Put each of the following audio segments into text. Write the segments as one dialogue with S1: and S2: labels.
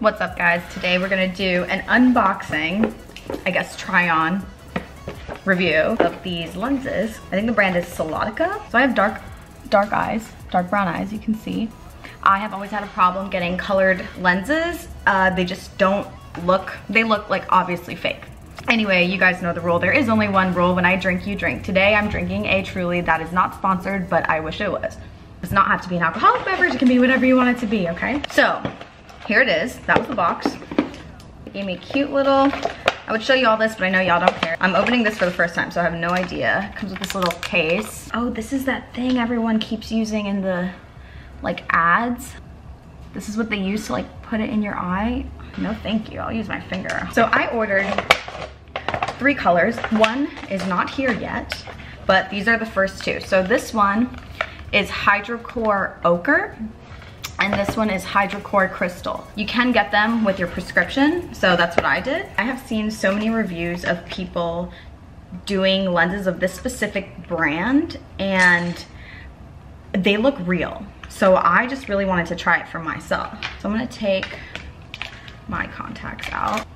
S1: What's up guys? Today we're gonna do an unboxing, I guess try on review of these lenses. I think the brand is Solotica. So I have dark, dark eyes, dark brown eyes, you can see. I have always had a problem getting colored lenses. Uh, they just don't look, they look like obviously fake. Anyway, you guys know the rule. There is only one rule. When I drink, you drink. Today I'm drinking a Truly that is not sponsored, but I wish it was. It does not have to be an alcoholic beverage. It can be whatever you want it to be, okay? So here it is. That was the box. It gave me a cute little, I would show you all this, but I know y'all don't care. I'm opening this for the first time, so I have no idea. It comes with this little case. Oh, this is that thing everyone keeps using in the, like, ads. This is what they use to, like, put it in your eye. No, thank you. I'll use my finger. So I ordered three colors. One is not here yet, but these are the first two. So this one is Hidrocor Ocre and this one is Hidrocor Cristal. You can get them with your prescription, so that's what I did. I have seen so many reviews of people doing lenses of this specific brand and they look real. So I just really wanted to try it for myself. So I'm gonna take my contacts out.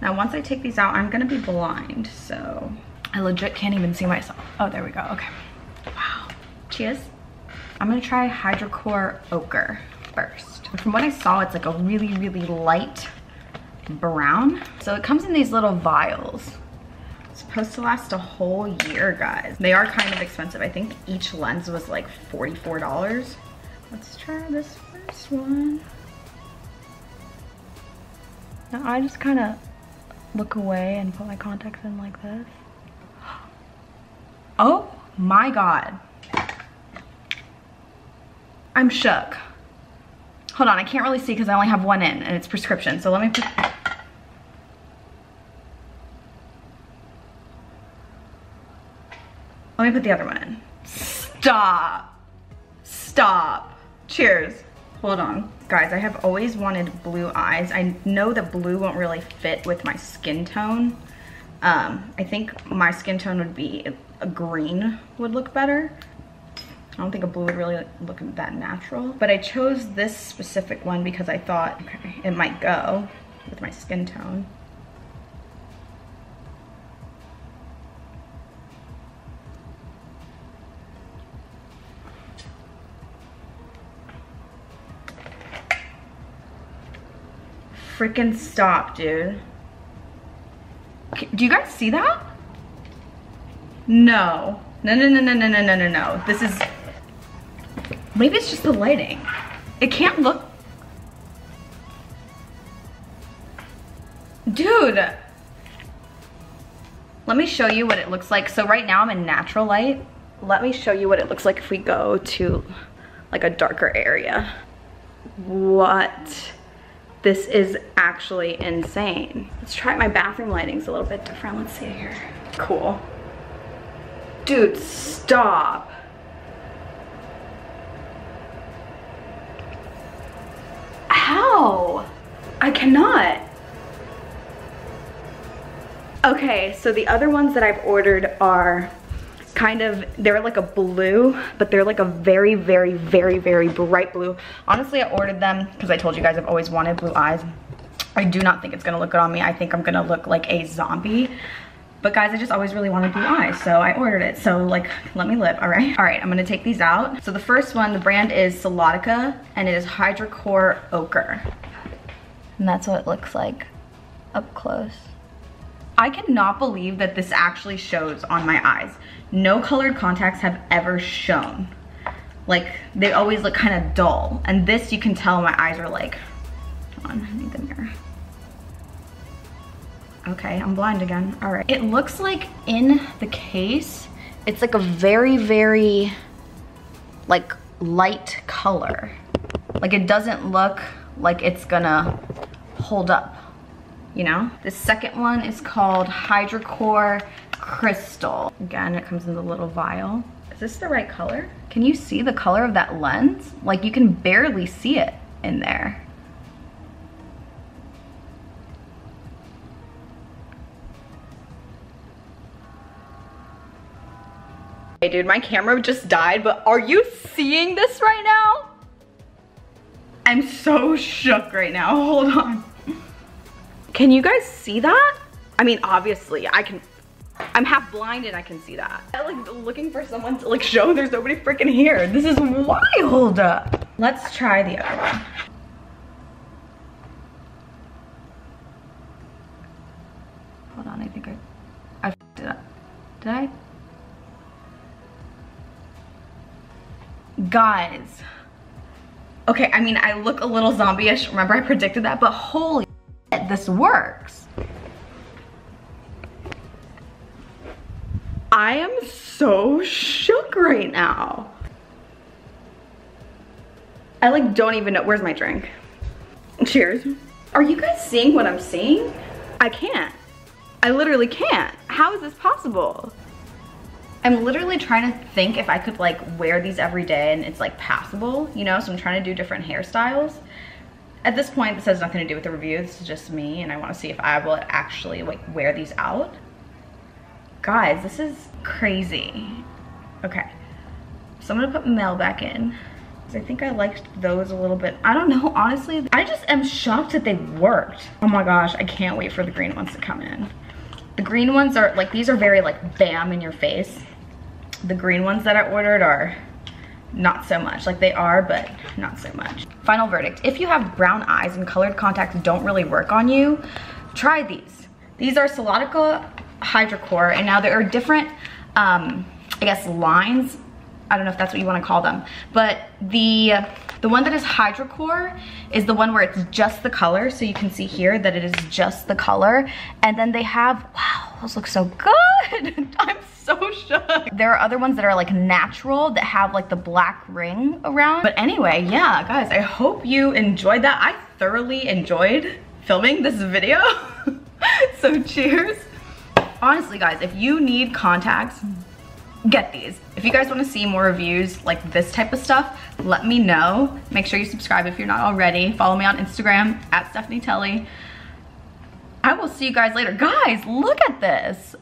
S1: Now once I take these out, I'm gonna be blind, so I legit can't even see myself. Oh, there we go, okay. Wow, cheers. I'm gonna try Hidrocor Ocre first. From what I saw, it's like a really, really light brown. So it comes in these little vials. It's supposed to last a whole year, guys. They are kind of expensive. I think each lens was like $44. Let's try this first one. Now I just kind of look away and put my contacts in like this. Oh my God. I'm shook. Hold on, I can't really see because I only have one in and it's prescription. So let me put... Let me put the other one in. Stop. Stop. Cheers. Hold on. Guys, I have always wanted blue eyes. I know that blue won't really fit with my skin tone. Um, I think my skin tone would be a green would look better. I don't think a blue would really look that natural. But I chose this specific one because I thought okay, it might go with my skin tone. Freaking stop, dude. Do you guys see that? No. No, no, no, no, no, no, no, no. This is Maybe it's just the lighting. It can't look. Dude. Let me show you what it looks like. So right now I'm in natural light. Let me show you what it looks like if we go to like a darker area. What? This is actually insane. Let's try my bathroom lighting's a little bit different. Let's see here. Cool. Dude, stop. I cannot. Okay, so the other ones that I've ordered are kind of, they're like a blue, but they're like a very, very, very, very bright blue. Honestly, I ordered them because I told you guys I've always wanted blue eyes. I do not think it's gonna look good on me. I think I'm gonna look like a zombie. But guys, I just always really wanted blue eyes, so I ordered it. So like, let me live, all right? All right, I'm gonna take these out. So the first one, the brand is Solotica, and it is Hidrocor Ocre. And that's what it looks like up close. I cannot believe that this actually shows on my eyes. No colored contacts have ever shown. Like, they always look kind of dull. And this, you can tell my eyes are like, on, I need the mirror. Okay, I'm blind again. All right. It looks like in the case, it's like a very, very like light color. Like it doesn't look like it's gonna hold up, you know? The second one is called Hidrocor Cristal. Again, it comes in the little vial. Is this the right color? Can you see the color of that lens? Like you can barely see it in there. Hey dude, my camera just died, but are you seeing this right now? I'm so shook right now. Hold on. Can you guys see that? I mean, obviously, I can, I'm half blinded, I can see that. I'm like looking for someone to like show there's nobody freaking here. This is wild. Up. Let's try the other one. Hold on, I think I, I f***ed it up. Did I? Guys. Okay, I mean, I look a little zombie-ish. Remember I predicted that, but holy this works. I am so shook right now. I like don't even know, where's my drink? Cheers. Are you guys seeing what I'm seeing? I can't. I literally can't. How is this possible? I'm literally trying to think if I could like wear these every day and it's like passable, you know? So I'm trying to do different hairstyles. At this point, this has nothing to do with the review. This is just me and I wanna see if I will actually like wear these out. Guys, this is crazy. Okay, so I'm gonna put Mel back in. I think I liked those a little bit. I don't know, honestly. I just am shocked that they worked. Oh my gosh, I can't wait for the green ones to come in. The green ones are, like, these are very, like, bam in your face. The green ones that I ordered are not so much. Like, they are, but not so much. Final verdict. If you have brown eyes and colored contacts don't really work on you, try these. These are Solotica Hidrocor, and now there are different, um, I guess, lines. I don't know if that's what you want to call them. But the the one that is Hidrocor is the one where it's just the color. So you can see here that it is just the color. And then they have, wow, those look so good. I'm so shook. There are other ones that are like natural that have like the black ring around. But anyway, yeah, guys, I hope you enjoyed that. I thoroughly enjoyed filming this video. so cheers. Honestly, guys, if you need contacts, get these. If you guys wanna see more reviews like this type of stuff, let me know. Make sure you subscribe if you're not already. Follow me on Instagram, at Stephanie Teli. I will see you guys later. Guys, look at this.